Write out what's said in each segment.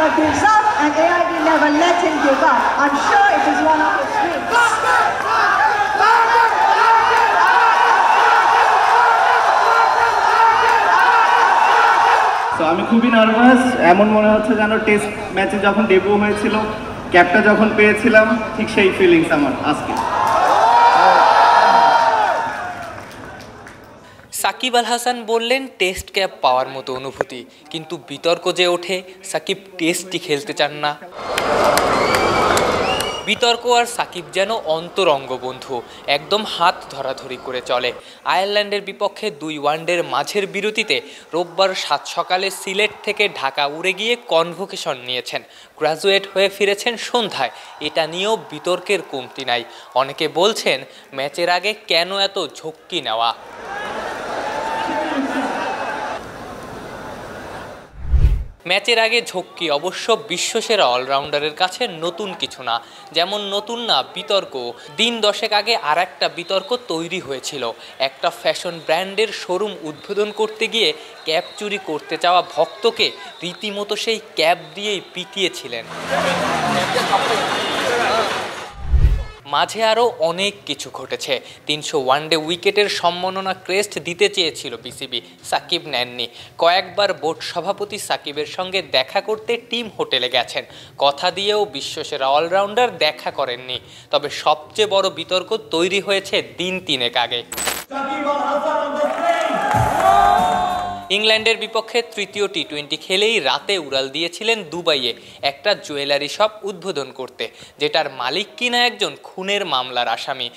Never gives up and AIB never let him give up. I'm sure it is one of his strengths. তো আমি খুবই nervous এমন মনে হচ্ছে যেন টেস্ট ম্যাচে যখন ডেবিউ হয়েছিল ক্যাপটা যখন পেয়েছিলাম ঠিক সেই ফিলিংস আমার আজকে সাকিব আল হাসান বললেন, টেস্ট ক্যাপ পাওয়ার মতো অনুভূতি? কিন্তু বিতর্ক যে ওঠে, সাকিব টেস্টই খেলতে চান না। বিতর্ক আর সাকিব যেন অন্তরঙ্গ বন্ধু একদম হাত ধরাধরি করে চলে। আয়ারল্যান্ডের বিপক্ষে দুই ওয়ানডের মাঝের বিরতিতে রোববার সাত সকালে সিলেট থেকে ঢাকা উড়ে গিয়ে কনভোকেশন নিয়েছেন। গ্রাজুয়েট হয়ে ফিরেছেন সন্ধ্যায়। এটা নিয়েও বিতর্কের কমতি নাই। অনেকে বলছেন, ম্যাচের আগে কেন এত ঝক্কি নেওয়া? ম্যাচের আগে ঝক্কি, অবশ্য বিশ্বসেরা অলরাউন্ডারের কাছে নতুন কিছু না। যেমন নতুন না, বিতর্ক। দিন দশেক আগে আর একটা বিতর্ক তৈরি হয়েছিল। একটা ফ্যাশন ব্র্যান্ডের শোরুম উদ্বোধন করতে গিয়ে ক্যাব চুরি করতে চাওয়া ভক্তকে রীতিমতো সেই ক্যাব দিয়েই পিটিয়েছিলেন। মাঝে আরও অনেক কিছু ঘটেছে। তিনশো ওয়ানডে উইকেটের সম্মাননা ক্রেস্ট দিতে চেয়েছিল বিসিবি সাকিব নেননি। কয়েকবার বোর্ড সভাপতি সাকিবের সঙ্গে দেখা করতে টিম হোটেলে গেছেন। কথা দিয়েও বিশ্বসেরা অলরাউন্ডার দেখা করেননি। তবে সবচেয়ে বড় বিতর্ক তৈরি হয়েছে দিন তিনেক আগে। ইংল্যান্ডের বিপক্ষে তৃতীয় টি টোয়েন্টি খেলেই রাতে উড়াল দিয়েছিলেন দুবাইয়ে একটা জুয়েলারি শপ উদ্বোধন করতে, যেটার মালিক কিনা একজন খুনের মামলার আসামি।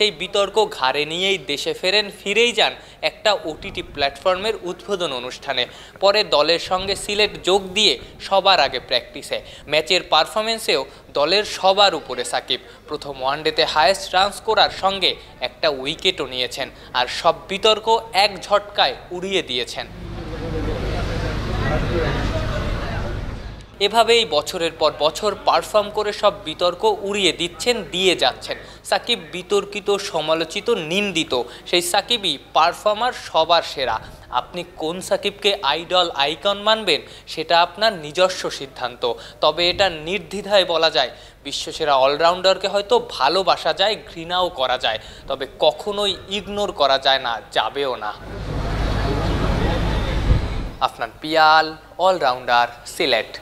সেই বিতর্ক ঘাড়ে নিয়েই দেশে ফেরেন, ফিরেই যান একটা ওটিটি প্ল্যাটফর্মের উদ্বোধন অনুষ্ঠানে। পরে দলের সঙ্গে সিলেট যোগ দিয়ে সবার আগে প্র্যাকটিসে ম্যাচের পারফরমেন্সেও দলের সবার উপরে সাকিব। প্রথম ওয়ানডেতে হায়েস্ট রান করার সঙ্গে একটা উইকেটও নিয়েছেন আর সব বিতর্ক এক ঝটকায় উড়িয়ে দিয়েছেন। এভাবেই বছরের পর বছর পারফর্ম করে সব বিতর্ক উড়িয়ে দিচ্ছেন, দিয়ে যাচ্ছেন। সাকিব বিতর্কিত, সমালোচিত, নিন্দিত। সেই সাকিবই পারফর্মার সবার সেরা। আপনি কোন সাকিবকে আইডল আইকন মানবেন, সেটা আপনার নিজস্ব সিদ্ধান্ত। তবে এটা নির্দ্বিধায় বলা যায়, বিশ্বসেরা অলরাউন্ডারকে হয়তো ভালোবাসা যায়, ঘৃণাও করা যায়। তবে কখনোই ইগনোর করা যায় না, যাবেও না। আফনান পিয়াল অলরাউন্ডার সিলেট।